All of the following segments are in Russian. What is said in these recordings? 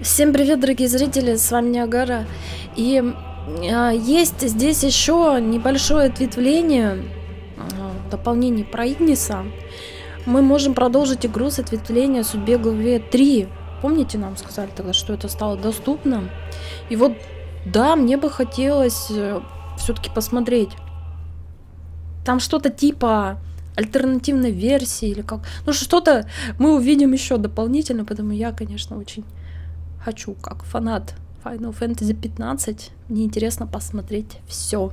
Всем привет, дорогие зрители, с вами Ниагара. И э, есть здесь еще небольшое ответвление, э, дополнение про Игниса. Мы можем продолжить игру с ответвления судьбе главе 3. Помните, нам сказали тогда, что это стало доступно? И вот, да, мне бы хотелось э, все-таки посмотреть. Там что-то типа альтернативной версии или как. Ну, что-то мы увидим еще дополнительно, поэтому я, конечно, очень хочу, как фанат Final Fantasy 15. Мне интересно посмотреть все.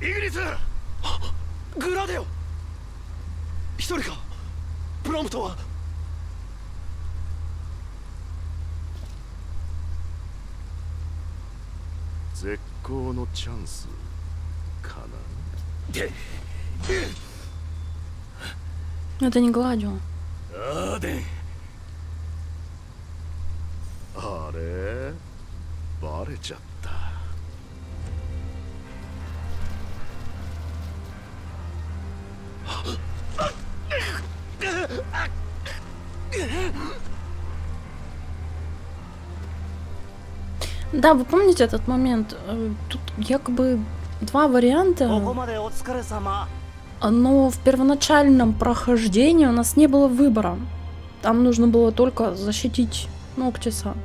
Игрица! Градео! Историка! Промптова! Зекконо чанс. Кана. Это не Гладио. アーデンあれバレちゃった Да, вы помните этот момент? Э, Тут якобы два варианта. ここまでお疲れ様 Но в первоначальном прохождении у нас не было выбора. Там нужно было только защитить Ноктиса.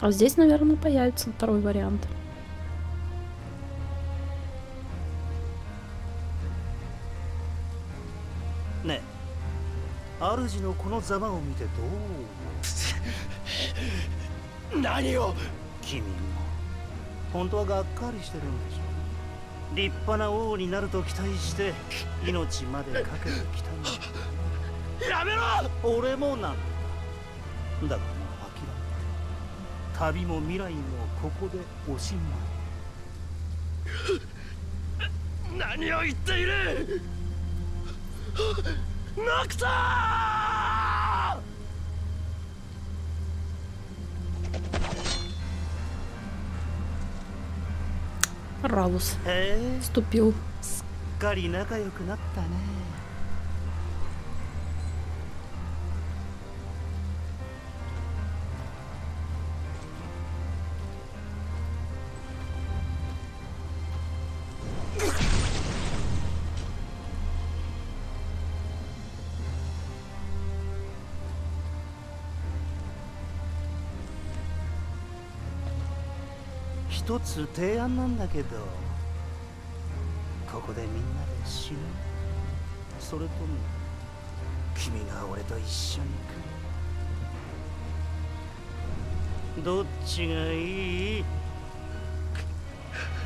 А здесь, наверное, появится второй вариант. ねえ主のこのざまを見てどう何を君も本当はがっかりしてるんでしょ 立派な王になると期待して命までかけてきたんだやめろ！俺もなんだ。だからもう諦めて旅も未来もここでおしまい。何を言っている！ノクター Ралус へえ вступил. すっかり仲良くなったね 一つ提案なんだけどここでみんなで死ぬそれとも君が俺と一緒に来るどっちがいい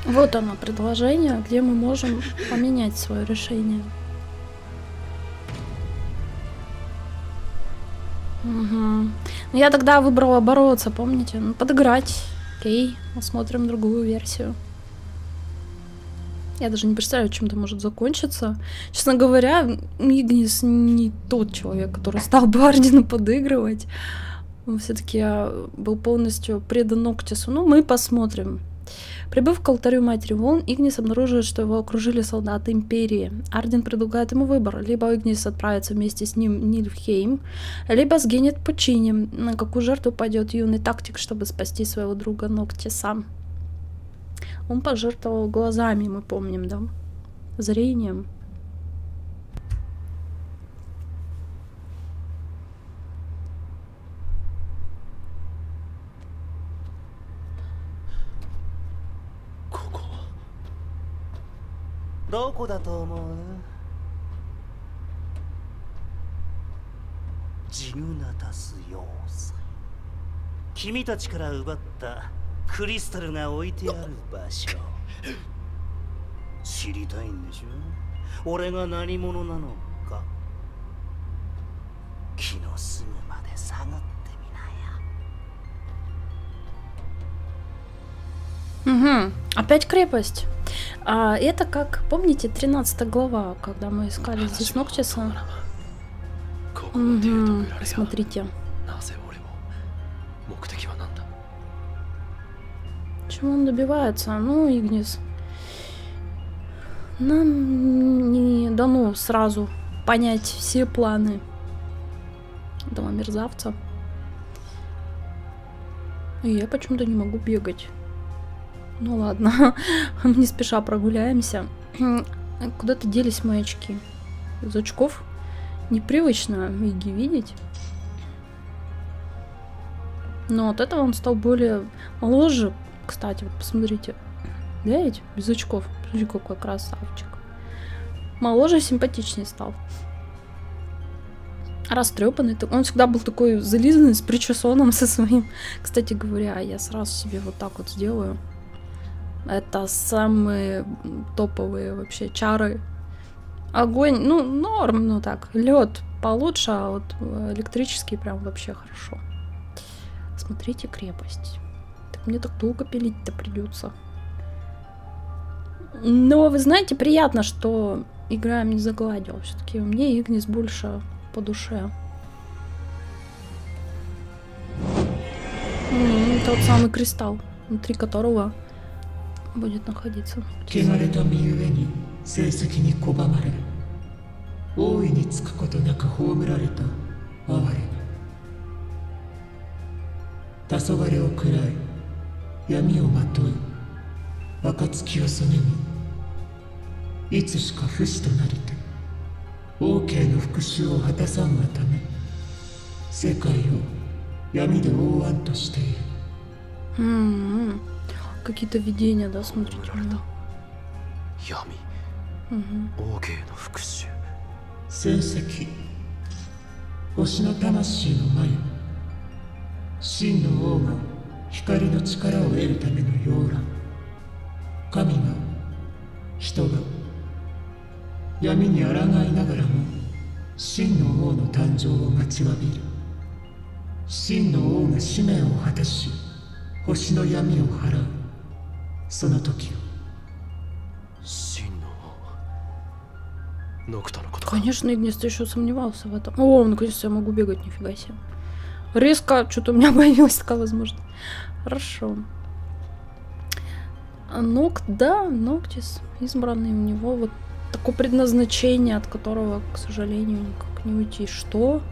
Вот оно, предложение, где мы можем поменять свое решение. Угу. Я тогда выбрала бороться, помните? Ну, подыграть. Окей, посмотрим другую версию. Я даже не представляю, чем это может закончиться. Честно говоря, Игнис не тот человек, который стал бы Ордену подыгрывать. Он все-таки был полностью предан Ноктису. Ну, мы посмотрим. Прибыв к алтарю Матери Волн, Игнис обнаруживает, что его окружили солдаты Империи. Арден предлагает ему выбор. Либо Игнис отправится вместе с ним Нильфхейм, либо сгинет по чине. На какую жертву пойдет юный тактик, чтобы спасти своего друга Ноктиса. Он пожертвовал глазами, мы помним, да? Зрением.. どこだと思うジグナタス要塞君たちから奪ったクリスタルが置いてある場所知りたいんでしょ俺が何者なのか気の隅まで探ってみなよ Угу. Опять крепость. А это как, помните, 13 глава, когда мы искали здесь Нокчеса? Угу, посмотрите. Чего он добивается? Ну, Игнис. Нам не дано сразу понять все планы этого мерзавца. И я почему-то не могу бегать. Ну ладно, не спеша прогуляемся. Куда-то делись мои очки. Из очков непривычно Иги видеть. Но от этого он стал более моложе. Кстати, вот посмотрите. Ведь? Без очков. Смотри, какой красавчик. Моложе, симпатичнее стал. Растрепанный. Он всегда был такой зализанный, с причесоном со своим. Кстати говоря, я сразу себе вот так вот сделаю. Это самые топовые вообще чары. Огонь, ну, норм, ну так. Лед получше, а вот электрический прям вообще хорошо. Смотрите крепость. Так мне так долго пилить-то придется. Но вы знаете, приятно, что играем не загладил. Все-таки мне Игнис больше по душе. М -м, тот самый кристалл, внутри которого будет находиться. 汚れた身ゆえに成績に拒まれ大いにつくことなく葬られた哀れな黄昏を喰らい闇をまとい暁をそねみいつしか不死となりて王家の復讐を果たさんがため世界を闇で覆わんとしている。うん。 Какие-то видения, да, смотрите? Ями. Угу. 成績星の魂の眉真の王が光の力を得るための洋蘭神が人が闇に抗いながらも真の王の誕生を待ちわびる真の王が使命を果たし星の闇を払う その時を真のНоктор Конечно, Игнис, ты еще сомневался в этом. О, наконец-то я могу бегать, нифига себе. Резко что-то у меня появилась такая возможность. Хорошо. А Нокт, да, Ноктис избранный у него вот такое предназначение, от которого, к сожалению, никак не уйти. Что?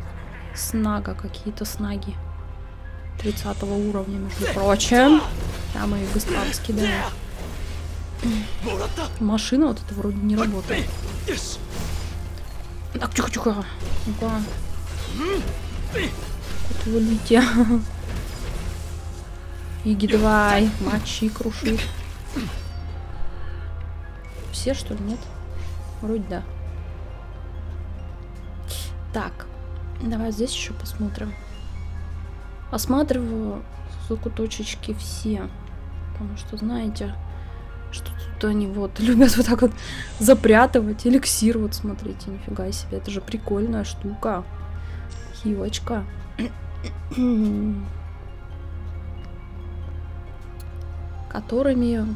Снага, какие-то снаги. 30 уровня, между прочим. Мы их быстро раскидаем. Машина вот это вроде не работает. Так, тихо-тихо. Ну-ка. Куда вы летите? Иги, давай. Мочи, круши. Все, что ли, нет? Вроде да. Так. Давай здесь еще посмотрим. Осматриваю закуточечки все. Потому что, знаете, что тут они вот любят вот так вот запрятывать. Эликсир, вот смотрите, нифига себе. Это же прикольная штука. Хивочка. Которыми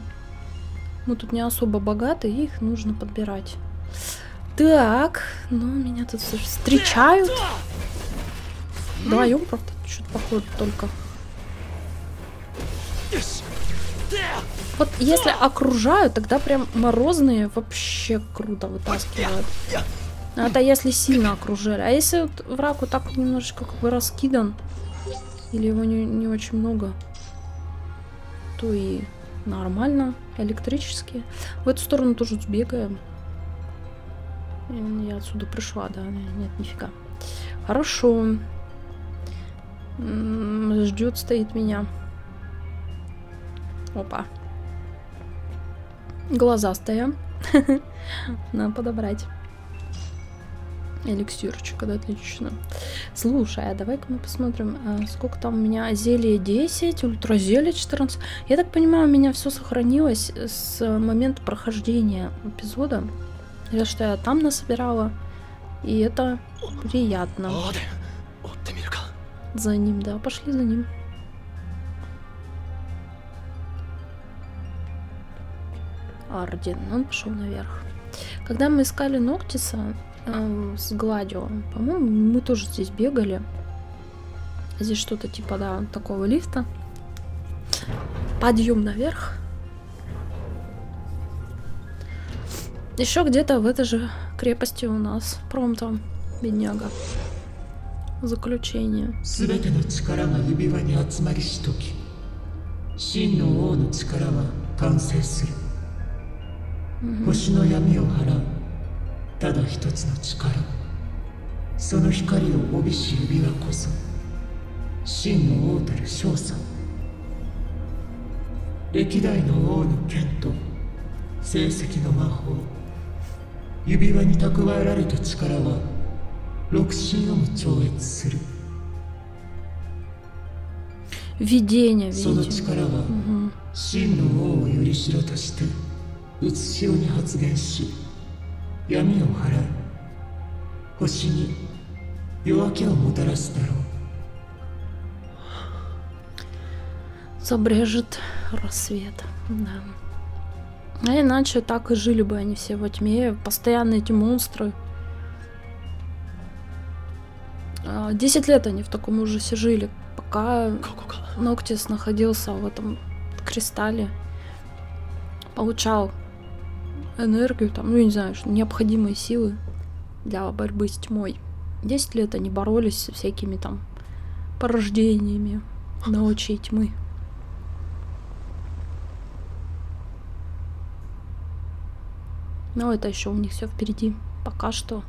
мы тут не особо богаты, их нужно подбирать. Так, ну меня тут встречают. Вдвоем, правда, что-то походу только. Вот если окружают, тогда прям морозные вообще круто вытаскивают. Это если сильно окружили. А если вот враг вот так немножечко как бы раскидан, или его не, не очень много, то и нормально. Электрические. В эту сторону тоже сбегаем. Я отсюда пришла, да? Нет, нифига. Хорошо. Ждет, стоит меня. Опа. Глазастая. Надо подобрать. Эликсирчик, да, отлично. Слушай, а давай-ка мы посмотрим, а сколько там у меня зелье 10, ультразелье 14. Я так понимаю, у меня все сохранилось с момента прохождения эпизода. Я что я там насобирала. И это приятно. За ним, да, пошли за ним. Ардин. Он пошел наверх. Когда мы искали Ноктиса э, с Гладио, по-моему, мы тоже здесь бегали. Здесь что-то типа, да, такого лифта. Подъем наверх. Еще где-то в этой же крепости у нас Промтом, бедняга. заключение. 全ての力が指輪に集まりし時真の王の力は完成する、星の闇を払うただ一つの力その光を帯びし指輪こそ真の王たる勝者歴代の王の剣と成績の魔法指輪に蓄えられた力は 六神をも超越する Видение, その видение. 力は真の王をよりしろとしてうつしおに発言し闇を払い星に夜明けをもたらすだろう Забрежет рассвет, да. А иначе так и жили бы они все во тьме, постоянно эти монстры. а, десять лет они в таком ужасе жили, пока Ноктис находился в этом кристалле, получал энергию, там, ну, я не знаю, необходимые силы для борьбы с тьмой. Десять лет они боролись со всякими там порождениями ночи и тьмы. Но это еще у них все впереди. Пока что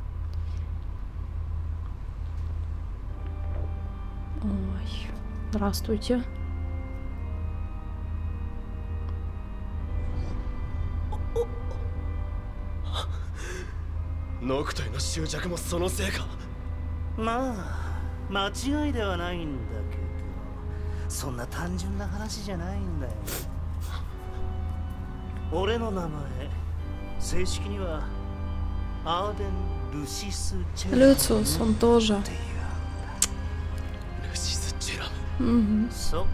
здравствуйте. ノクトへの執着もそのせいかまあ間違いではないんだけどそんな単純な話じゃないんだよ俺の名前正式にはアーデン・ルシス・チェラム Люциус, он тоже. っていうルシス・ ジェラム Мгм. そう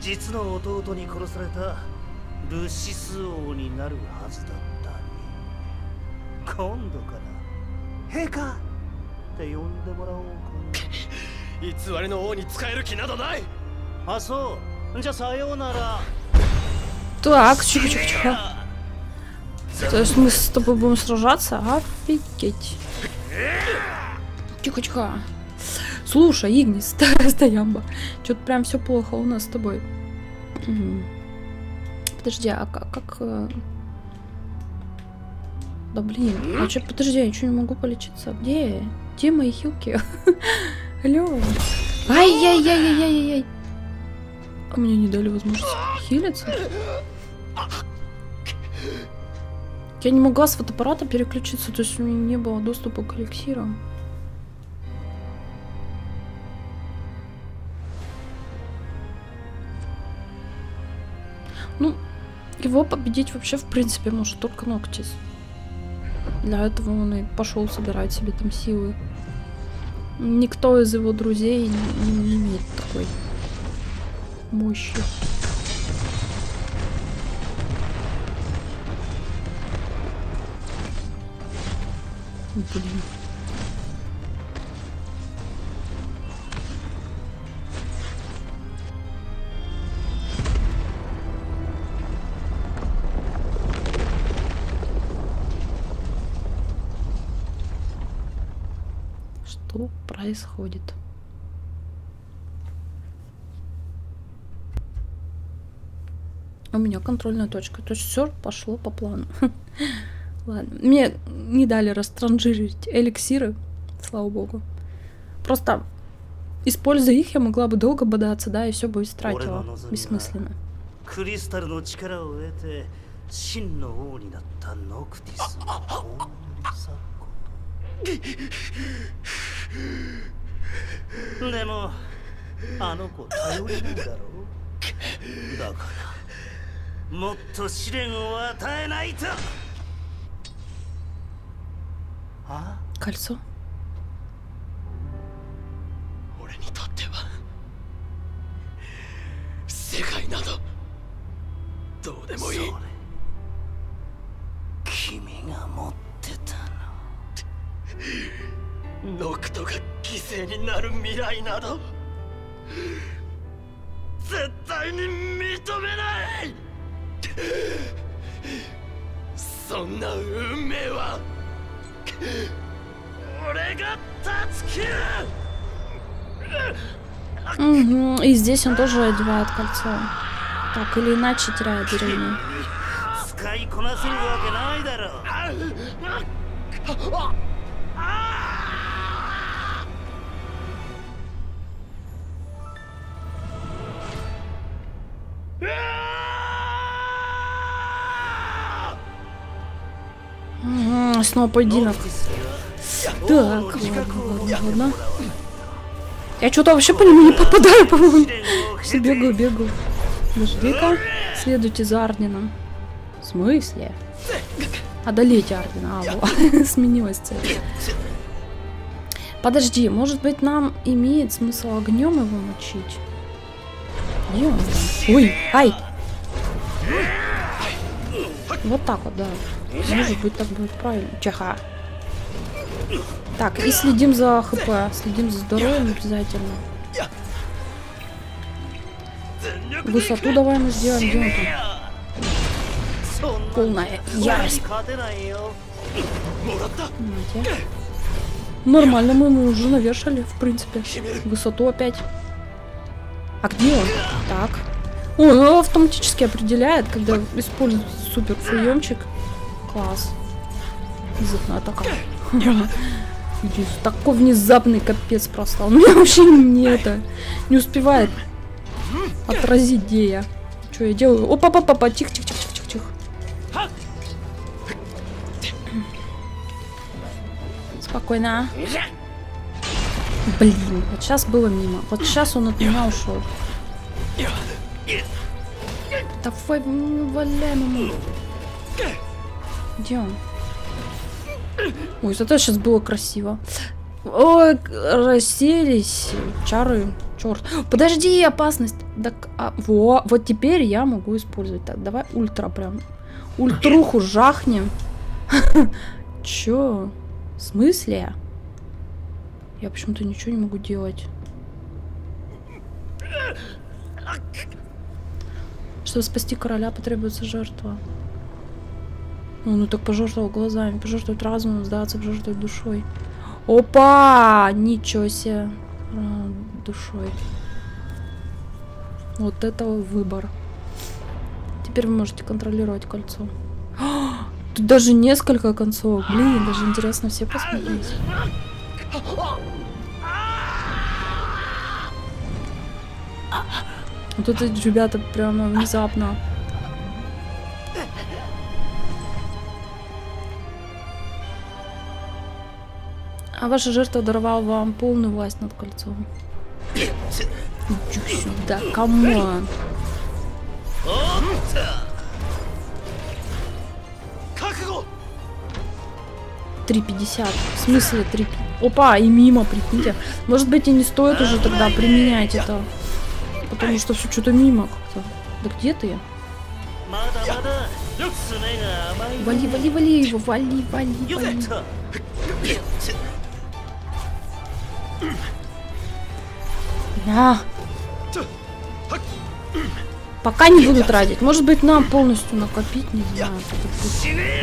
実の弟に殺されたルシス王になるはずだったに今度から「陛下!」って呼んでもらおうか偽りの王に使える気などないなあそうじゃあさようなら Так, тихо-тихо-тихо. То есть мы с тобой будем сражаться? Офигеть. Тихо-тихо. Слушай, Игнис, Стоямба. Что-то прям все плохо у нас с тобой. Подожди, а как... э, Да блин, а что, подожди, я что не могу полечиться? Где? Где мои хилки? Алло. Ай-яй-яй-яй-яй-яй. А мне не дали возможность хилиться? Я не могла с фотоаппарата переключиться, то есть у меня не было доступа к эликсирам. Его победить вообще в принципе может только Ноктис. Для этого он и пошел собирать себе там силы. Никто из его друзей не, не имеет такой мощи. Блин. Происходит? У меня контрольная точка. То есть все пошло по плану. Ладно. Мне не дали растранжирить эликсиры, слава богу. Просто используя их, я могла бы долго бодаться, да, и все бы истратила. Бессмысленно. でもあの子頼りなだろう？だからもっと試練を与えないと！あ？カルソ？俺にとっては世界などどうでもいい。君が持ってたの。ノクトが犠牲になる未来など絶対に認めないそんな運命は Мгм, И здесь он тоже одевает кольцо. Так или иначе теряет деревню. 使いこなせるわけないだろМгм, Снова поединок. Так, ладно. Я что-то вообще по нему не попадаю, по-моему. Все бегаю, бегаю. Подожди-ка. Следуйте за Ардином. В смысле? Одолейте Ардина. А, во. Сменилась цель. Подожди, может быть нам имеет смысл огнем его мочить? Где он там? Ой, ай! Вот так вот, да. Может быть, так будет правильно. Чаха. Так, и следим за хп. Следим за здоровьем обязательно. Высоту давай мы сделаем. Где он Полная ярость. Знаете. Нормально мы ему уже навешали, в принципе. Высоту опять. А где он? Так. О, он автоматически определяет, когда использует супер приемчик. Класс. Внезапно атака. Такой внезапный капец просто. Он меня вообще не это не успевает отразить, где я. Что я делаю? Опа, опа, опа, тихо, тихо, тихо, тихо, тихо. Спокойно. Блин, вот сейчас было мимо. Вот сейчас он от меня ушел. Давай, ну, валяй ему. Где он? Ой, зато сейчас было красиво. Ой, расселись чары. Черт. Подожди, опасность. Так, а, во, вот теперь я могу использовать. Так, давай ультра прям. Ультруху жахнем. Чё? В смысле? Я почему-то ничего не могу делать. Чтобы спасти короля, потребуется жертва. Ну, ну так пожертвовал глазами, пожертвовать разумом, сдаться, пожертвовать душой. Опа! Ничего себе. А, Душой. Вот это выбор. Теперь вы можете контролировать кольцо. А, Тут даже несколько концов. Блин, даже интересно все посмотреть. Вот эти ребята прямо внезапно. ваша жертва даровала вам полную власть над кольцом. Иди сюда, come on. Три пятьдесят. В смысле три? Опа, и мимо, прикиньте. Может быть и не стоит уже тогда применять это. Потому что все что-то мимо как-то. Да где ты? Вали, вали, вали его, вали, вали, вали. Да. Пока не буду тратить. Может быть, нам полностью накопить, не знаю.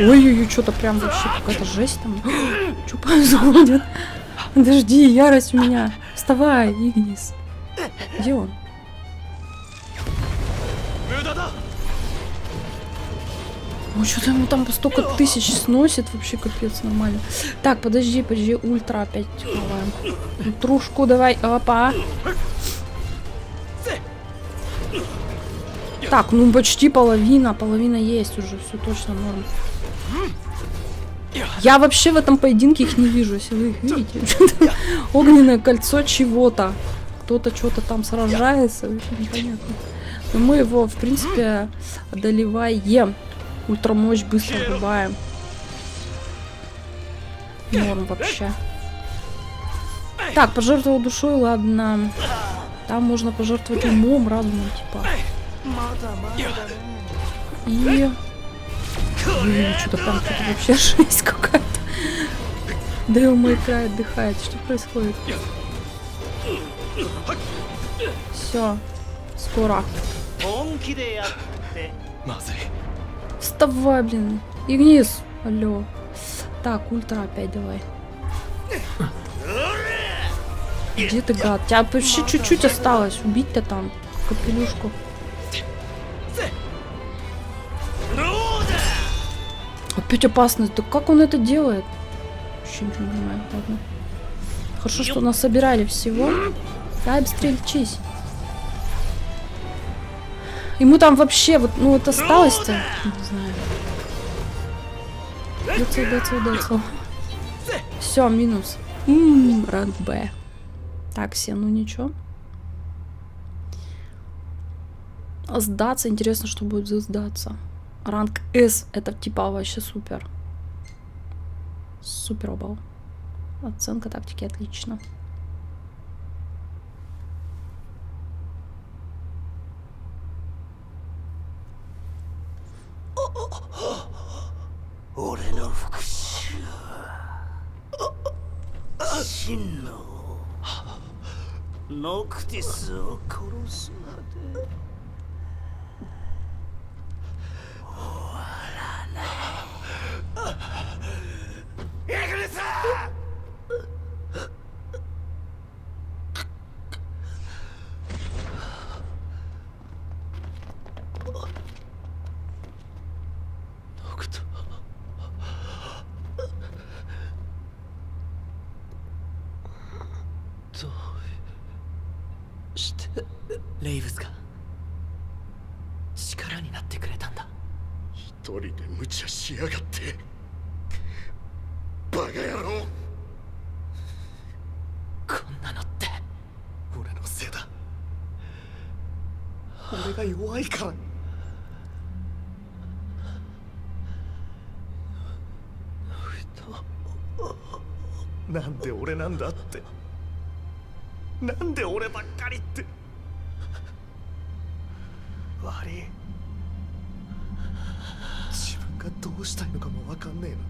Ой-ой-ой, что-то прям вообще какая-то жесть там. Что происходит? Подожди, ярость у меня. Вставай, Игнис. Где он? Ой, что-то ему там столько тысяч сносит, вообще капец, нормально. Так, подожди, подожди, ультра опять хаваем. Утрушку давай, опа. Так, ну почти половина, половина есть уже, все точно норм. Я вообще в этом поединке их не вижу, если вы их видите. Огненное кольцо чего-то. Кто-то что-то там сражается, вообще непонятно. Но мы его, в принципе, одолеваем. Ультрамощь быстро врубаем. Норм вообще. Так, пожертвовал душой, ладно. Там можно пожертвовать умом, разумом, типа. И... Блин, что-то там что вообще жесть какая-то. Дейл Майкра отдыхает. Что происходит? Все, скоро. Вставай, блин. Игнис. Алло. Так, ультра опять давай. Где ты, гад? Тебя вообще чуть-чуть осталось. Убить-то там. Капелюшку. Опять опасность. Да как он это делает? Вообще не понимаю. Ладно. Хорошо, что нас собирали всего. Дай быстрее лечись. Ему там вообще вот, ну вот осталось-то. Не знаю. Децл, децл, децл. Все, минус. Ммм, ранг Б. Так, все, ну ничего. Сдаться. Интересно, что будет за сдаться. Ранг С. Это типа вообще супер. Супер обал. Оценка тактики отлично. Ore no fukushu. 真のノクティスを殺すまで終わらないエグレスノクトどうしてレイブスが力になってくれたんだ。一人で無茶しやがって。バカ野郎。こんなのって。俺のせいだ。俺が弱いから。なんで俺なんだって。なんで俺ばっかりってり。自分がどうしたいのかも分かんねえのに。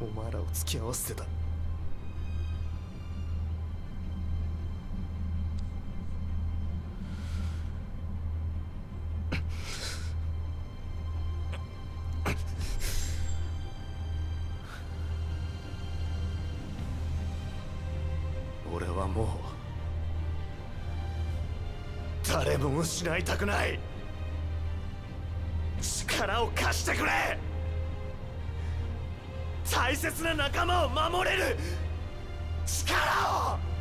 お前らを付き合わせてた。も失いたくない。力を貸してくれ。大切な仲間を守れる力を。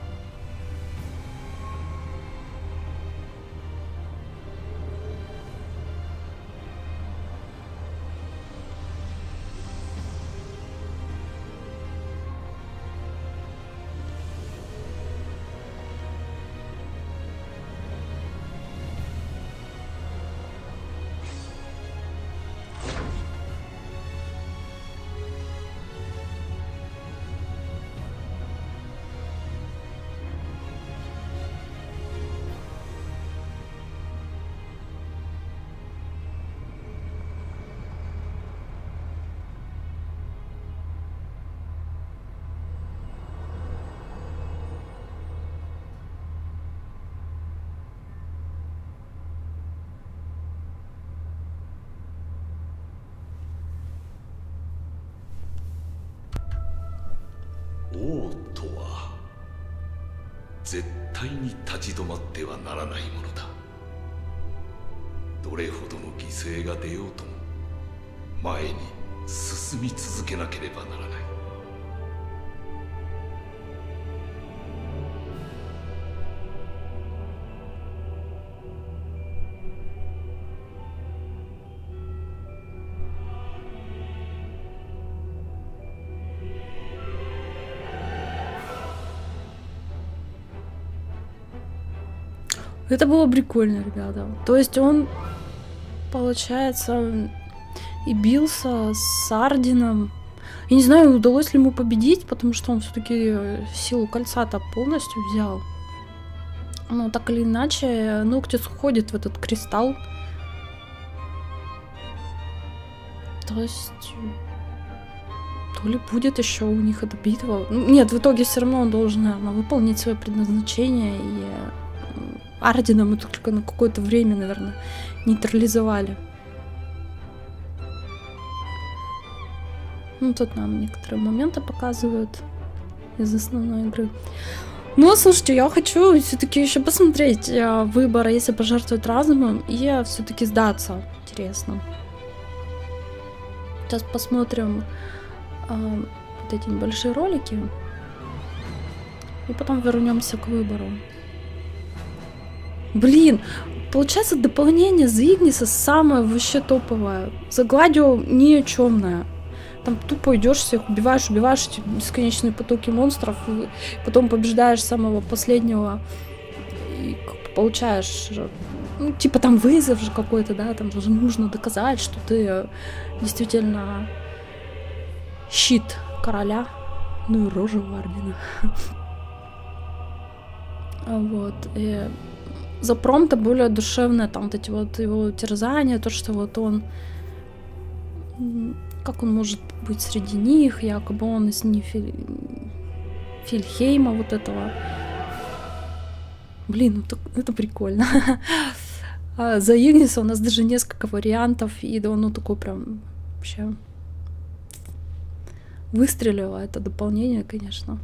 絶対に立ち止まってはならないものだ。どれほどの犠牲が出ようとも前に進み続けなければならない「Это было прикольно, ребята. То есть он, получается, и бился с Ардином. Я не знаю, удалось ли ему победить, потому что он все-таки силу кольца-то полностью взял. Но так или иначе, Ноктис уходит в этот кристалл. То есть... То ли будет еще у них эта битва. Нет, в итоге все равно он должен, наверное, выполнить свое предназначение. И Ардина мы только на какое-то время, наверное, нейтрализовали. Ну, тут нам некоторые моменты показывают из основной игры. Ну, слушайте, я хочу все-таки еще посмотреть э, выбор, если пожертвовать разумом, и все-таки сдаться. Интересно. Сейчас посмотрим э, вот эти небольшие ролики. И потом вернемся к выбору. Блин, получается дополнение за Игниса самое вообще топовое. За Гладио ни о чемное. Там тупо идешь, всех убиваешь, убиваешь эти бесконечные потоки монстров, и потом побеждаешь самого последнего и получаешь ну, типа там вызов же какой-то, да, там же нужно доказать, что ты действительно щит короля, ну и рожа Вардина. Вот. И за промта более душевное, там вот эти вот его терзания, то, что вот он как он может быть среди них, якобы он из Нифель... Фильхейма вот этого. Блин, ну это прикольно. А за Игниса у нас даже несколько вариантов, и да, ну такой прям вообще выстрелило это дополнение, конечно.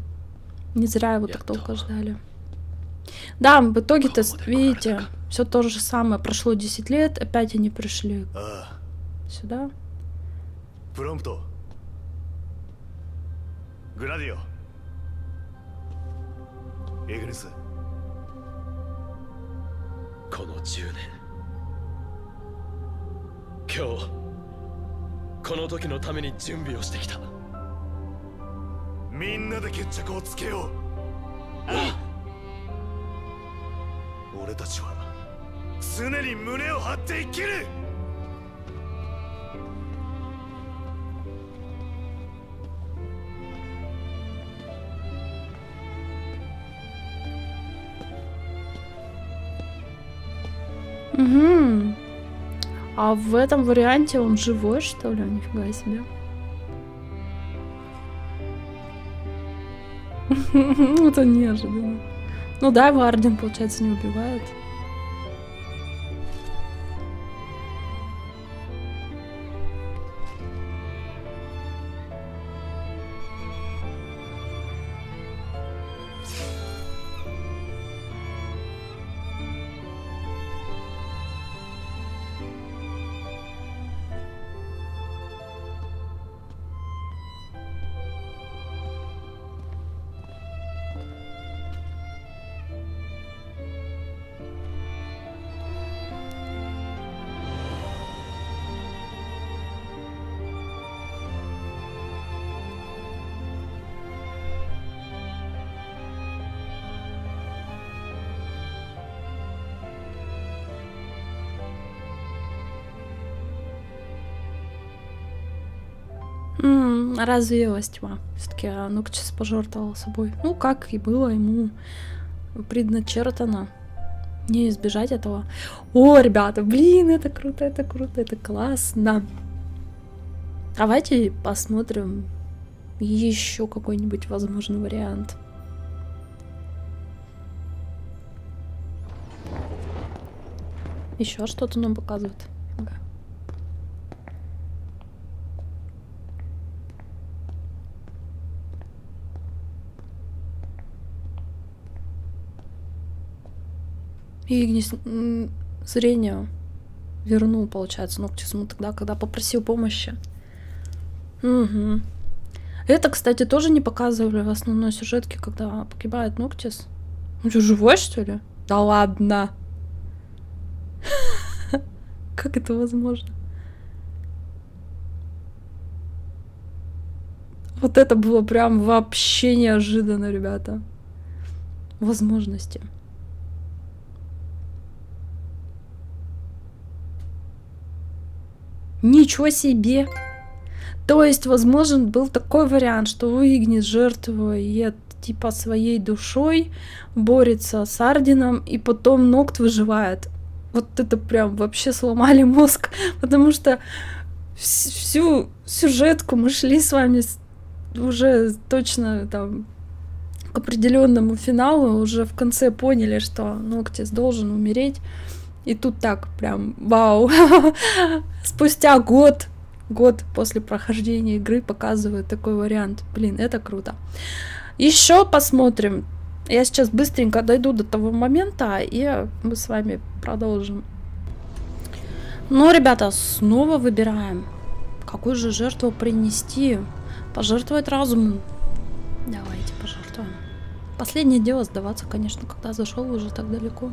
Не зря его так долго ждали. Да, в итоге-то, видите, все то же самое. Прошло 10 лет, опять они пришли а. сюда. プロンプトグラディオイグニスこの10年今日この時のために準備をしてきたみんなで決着をつけようあ 俺たちは常に胸を張って生きる Угу. А в этом варианте он живой, что ли? Нифига себе. Это неожиданно. Ну да, Вардин, получается, не убивает. М -м, развеялась тьма. Все-таки Нукчис пожертвовал собой. Ну, как и было ему предначертано. Не избежать этого. О, ребята, блин, это круто, это круто, это классно. Давайте посмотрим еще какой-нибудь возможный вариант. Еще что-то нам показывает. Игнис зрение вернул, получается, Ноктису тогда, когда попросил помощи. Угу. Это, кстати, тоже не показывали в основной сюжетке, когда погибает Ноктис. Он что, живой, что ли? Да ладно. Как это возможно? Вот это было прям вообще неожиданно, ребята. Возможности. Ничего себе! То есть, возможен был такой вариант, что Уигнис жертвует типа своей душой, борется с Ардином, и потом Нокт выживает. Вот это прям вообще сломали мозг, потому что всю сюжетку мы шли с вами уже точно там к определенному финалу, уже в конце поняли, что Ноктис должен умереть. И тут так прям, вау, спустя год год после прохождения игры показывают такой вариант. Блин, это круто. Еще посмотрим. Я сейчас быстренько дойду до того момента, и мы с вами продолжим. Ну, ребята, снова выбираем. Какую же жертву принести? Пожертвовать разумом. Давайте пожертвуем. Последнее дело сдаваться, конечно, когда зашел уже так далеко.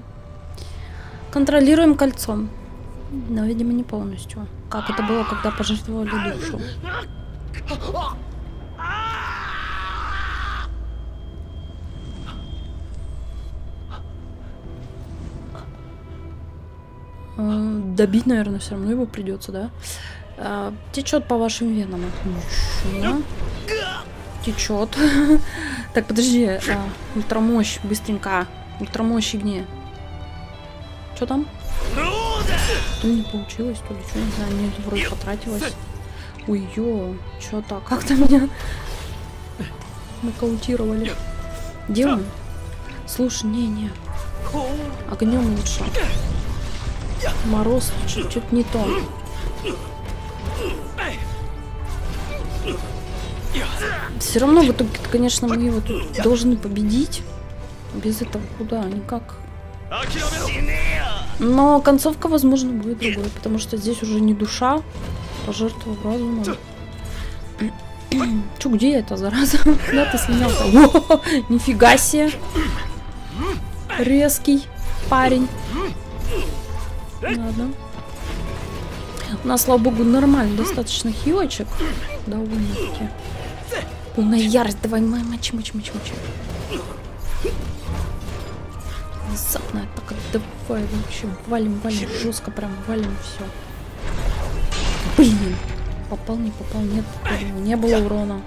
Контролируем кольцом. Но, видимо, не полностью. Как это было, когда пожертвовали душу. Э, Добить, наверное, все равно его придется, да? А, Течет по вашим венам. Отлично. Течет. Так, подожди. а, Ультрамощь, быстренько. Ультрамощь огни. Что там? Что не получилось, то ли что, не знаю, мне вроде потратилось. Ой, ё, что-то как-то меня нокаутировали. Он? Слушай, не-не. Огнем лучше. Мороз чуть-чуть не то. Все равно в итоге, конечно, мы его тут должны победить. Без этого куда? Никак. Но концовка, возможно, будет другой, потому что здесь уже не душа, пожертвовал разумом. Чё, где это, зараза? Куда ты слинялся? О, нифига себе. Резкий парень. Ладно. У нас, слава богу, нормально, достаточно хилочек. Довольно-таки. Полная ярость. Давай, мочи, мочи, мочи, мочи. Внезапно так давай вообще валим, валим, жестко прям валим все. Блин, попал, не попал, нет, не было урона.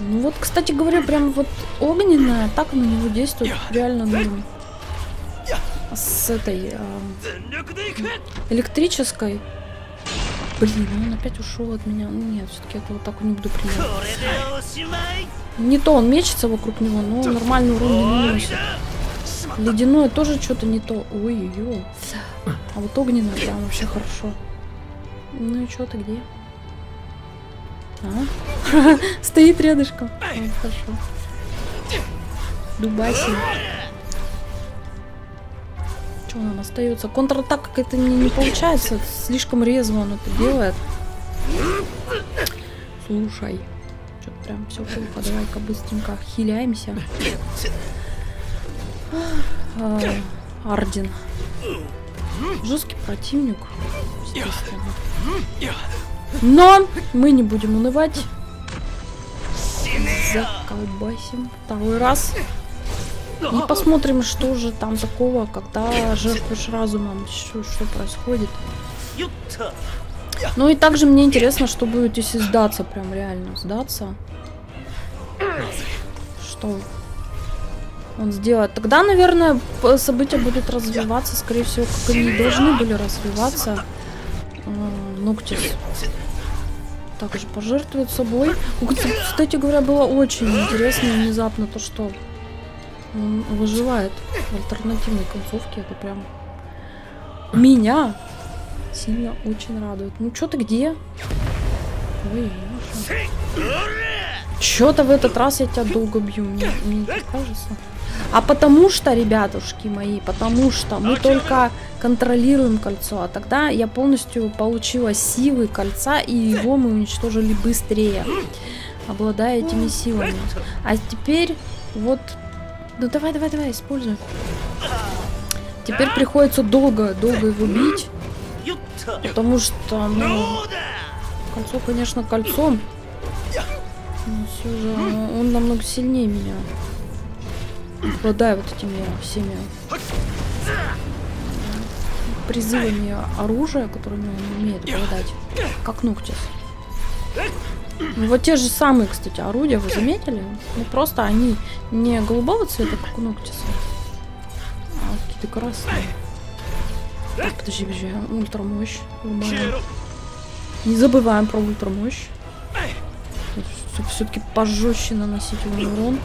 Ну вот, кстати говоря, прям вот огненная атака на него действует реально. А С этой а, электрической. Блин, а он опять ушел от меня. Ну нет, все-таки это вот так не буду принимать. Не то он мечется вокруг него, но нормальный урон не наносит. Ледяное тоже что-то не то. Ой-ой-ой. А вот огненное прям вообще хорошо. Ну и что ты где? А? Стоит рядышком. Ну, хорошо. Дубасин. Что нам остается? Контратака какая-то не, не получается. Слишком резво он это делает. Слушай. Что-то прям все плохо. Давай-ка быстренько хиляемся. А, Арден. Жесткий противник. Но мы не будем унывать. Заколбасим. Второй раз. И посмотрим, что же там такого, когда жертвуешь разумом, что, что происходит. Ну и также мне интересно, что будет, если сдаться, прям реально сдаться. Что он сделает. Тогда, наверное, события будут развиваться, скорее всего, как они должны были развиваться. А, Нуктис также пожертвует собой. Кстати говоря, было очень интересно и внезапно то, что он выживает в альтернативной концовке. Это прям меня сильно очень радует. Ну что ты где? Ой, Что-то в этот раз я тебя долго бью, мне, мне кажется. А потому что, ребятушки мои, потому что мы только контролируем кольцо, а тогда я полностью получила силы кольца, и его мы уничтожили быстрее, обладая этими силами. А теперь вот... Ну давай, давай, давай, используй. Теперь приходится долго, долго его бить. Потому что, ну, кольцо, конечно, кольцом. Ну, но все же, но он намного сильнее меня. Обладая вот этими всеми призывами оружия, которыми он умеет обладать. Как Нуктис. Ну, вот те же самые, кстати, орудия, вы заметили? Ну, просто они не голубого цвета, как у Нуктиса, а какие-то красные. Так, подожди, подожди, ультрамощь. врубаем. Не забываем про ультрамощь. Все-таки пожестче наносить урон.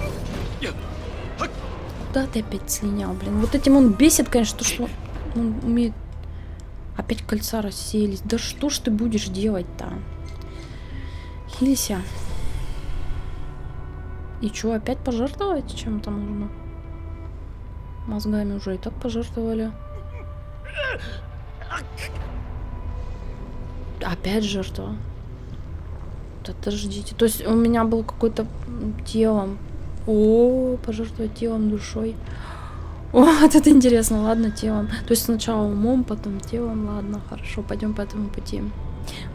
Куда ты опять слинял, блин? Вот этим он бесит, конечно, то, что ну, умеет... Опять кольца расселись. Да что ж ты будешь делать-то? Хилися. И что, опять пожертвовать чем-то нужно? Мозгами уже и так пожертвовали. Опять жертва. Подождите. То есть у меня был какой-то телом. О, пожертвовать телом, душой. О, вот это интересно. Ладно, телом. То есть сначала умом, потом телом. Ладно, хорошо, пойдем по этому пути.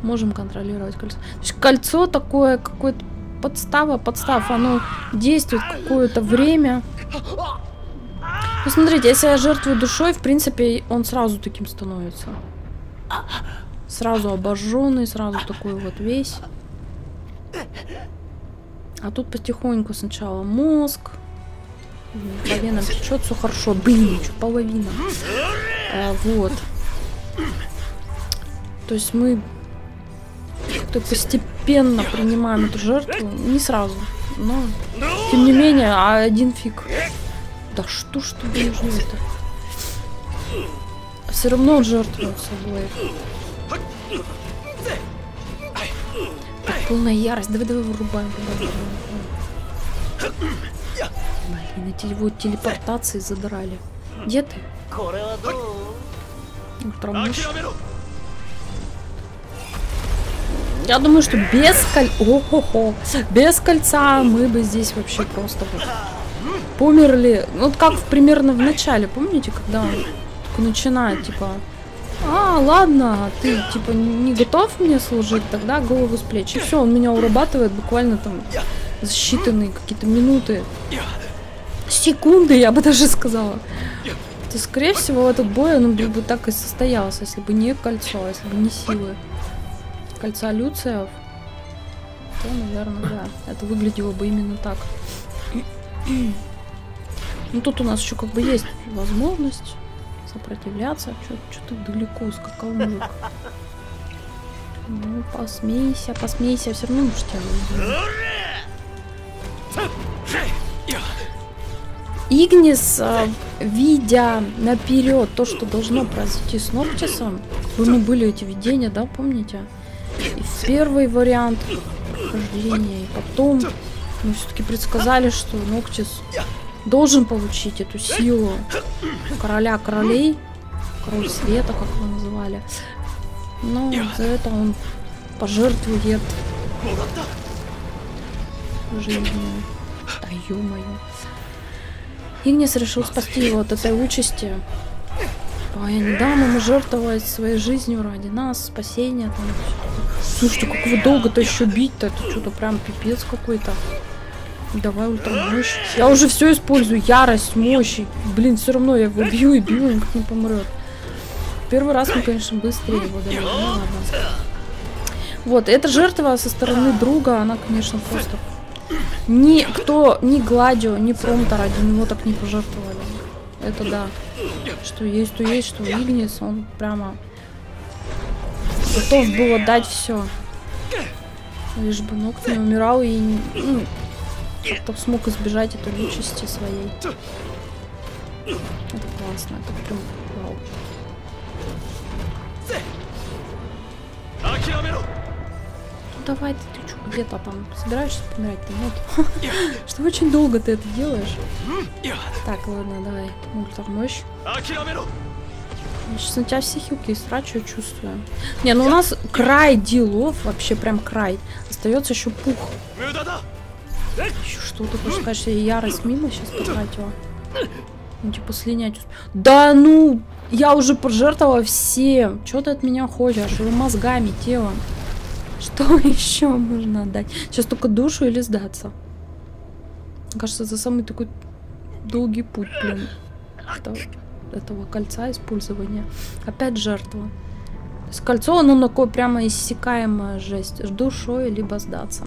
Можем контролировать кольцо. То есть кольцо такое, какое-то подстава, подстав. Оно действует какое-то время. Ну, смотрите, если я жертвую душой, в принципе, он сразу таким становится. Сразу обожженный, сразу такой вот весь. А тут потихоньку сначала мозг. По венам течет, все хорошо. Блин, что половина. А, вот. То есть мы как-то постепенно принимаем эту жертву. Не сразу. Но, тем не менее, а один фиг. Да что ж ты нужно-то? Все равно он жертвует собой. Так, полная ярость. Давай, давай, вырубаем. вырубаем, вырубаем. Блин, эти его телепортации задрали. Где ты? Ультрамощь. Я думаю, что без коль... О-хо-хо. Без кольца мы бы здесь вообще просто вот померли. Ну, вот как примерно в начале, помните, когда начинает, типа, а, ладно, ты, типа, не готов мне служить, тогда голову с плеч. И все, он меня урабатывает буквально там за считанные какие-то минуты. Секунды, я бы даже сказала. То, скорее всего, этот бой, он бы так и состоялся, если бы не кольцо, если бы не силы кольца Люциев, то, наверное, да, это выглядело бы именно так. Ну, тут у нас еще как бы есть возможность сопротивляться. Что ты далеко скакал, мужик? Ну, посмейся, посмейся, все равно уж тебя Игнис, а, видя наперед то, что должно произойти с Ноктисом, ну, были эти видения, да, помните? Первый вариант прохождения, и потом мы все-таки предсказали, что Ноктис должен получить эту силу короля королей, король света, как его называли. Но за это он пожертвует жизнью. Да ё-моё. Игнис решил спасти его от этой участи. А я не дам ему жертвовать своей жизнью ради нас, спасения там. Слушайте, как вы долго-то еще бить-то? Это что-то прям пипец какой-то. Давай ультрамощь. Я уже все использую. Ярость, мощь. Блин, все равно я его бью и бью, он как не помрет. Первый раз мы, конечно, быстрее его дали. Ну. Вот, эта жертва со стороны друга, она, конечно, просто... Никто, ни Гладио, ни Промта ради него так не пожертвовали. Это да. Что есть, то есть, что Игнис, он прямо готов был отдать все. Лишь бы Ног не умирал и ну, как-то смог избежать этой участи своей. Это классно, это прям вау. Давай ты, где-то там собираешься помирать-то? Вот. Что очень долго ты это делаешь. Так, ладно, давай. Ультрамощь. Сейчас на тебя все хилки срачу, чувствую. Не, ну у нас край делов, вообще прям край. Остается еще пух. Еще что ты хочешь сказать, что я ярость мимо сейчас потратила? Ну, типа, слинять. Да ну, я уже пожертвовала всем. Что ты от меня хочешь? Мозгами, телом. Что еще можно отдать? Сейчас только душу или сдаться? Кажется, это самый такой долгий путь, блин. Это, этого кольца использования. Опять жертва. То есть кольцо, оно такое прямо иссякаемая жесть. Душой, либо сдаться.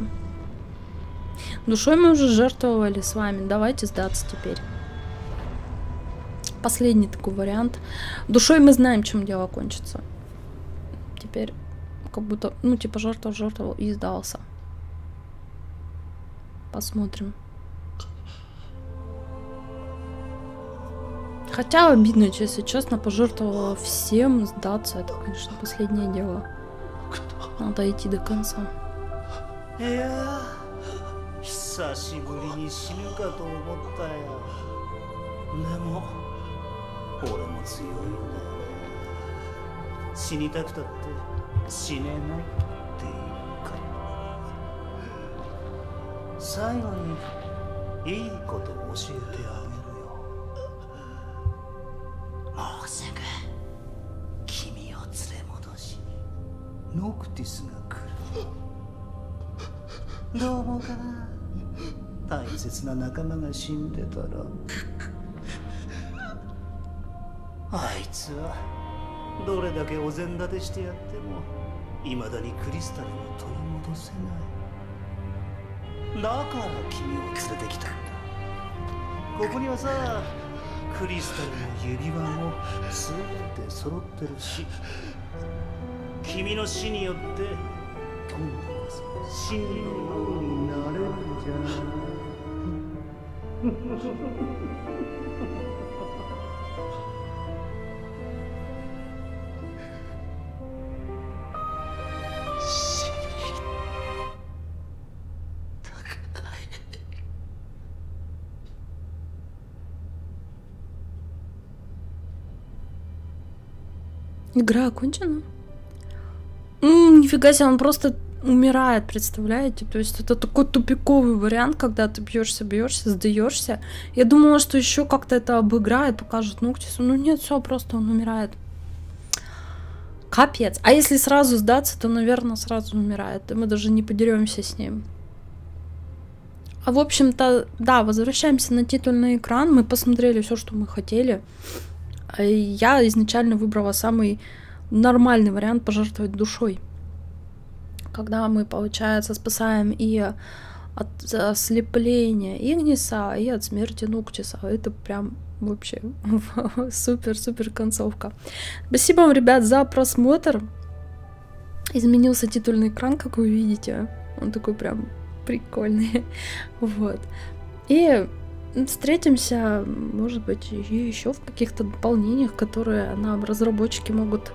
Душой мы уже жертвовали с вами. Давайте сдаться теперь. Последний такой вариант. Душой мы знаем, чем дело кончится. Теперь как будто, ну, типа, жертва жертвовал и сдался. Посмотрим. Хотя обидно, если честно, пожертвовала всем сдаться. Это, конечно, последнее дело. Надо идти до конца. Я 死にたくたって死ねないっていうか。ら最後にいいことを教えてあげるよ。もうすぐ君を連れ戻しノクティスが来る。どう思うかな。大切な仲間が死んでたら。あいつはどれだけお膳立てしてやってもいまだにクリスタルを取り戻せない。だから君を連れてきたんだ。ここにはさクリスタルの指輪も全て揃ってるし君の死によって今度こそ真のようになれるんじゃない Игра окончена? М, нифига себе, он просто умирает, представляете? То есть это такой тупиковый вариант, когда ты бьешься, бьешься, сдаешься. Я думала, что еще как-то это обыграет, покажут Нуктису. Ну нет, все, просто он умирает. Капец. А если сразу сдаться, то, наверное, сразу умирает. И мы даже не подеремся с ним. А в общем-то, да, возвращаемся на титульный экран. Мы посмотрели все, что мы хотели. А Я изначально выбрала самый нормальный вариант пожертвовать душой. Когда мы, получается, спасаем и от ослепления Игниса, и от смерти Нуктиса. Это прям вообще супер-супер концовка. Спасибо вам, ребят, за просмотр. Изменился титульный экран, как вы видите. Он такой прям прикольный. Вот. И встретимся, может быть, еще в каких-то дополнениях, которые нам разработчики могут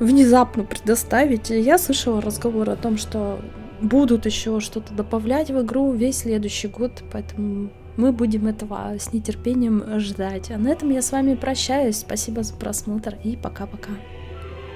внезапно предоставить. Я слышала разговор о том, что будут еще что-то добавлять в игру весь следующий год, поэтому мы будем этого с нетерпением ждать. А на этом я с вами прощаюсь. Спасибо за просмотр и пока-пока.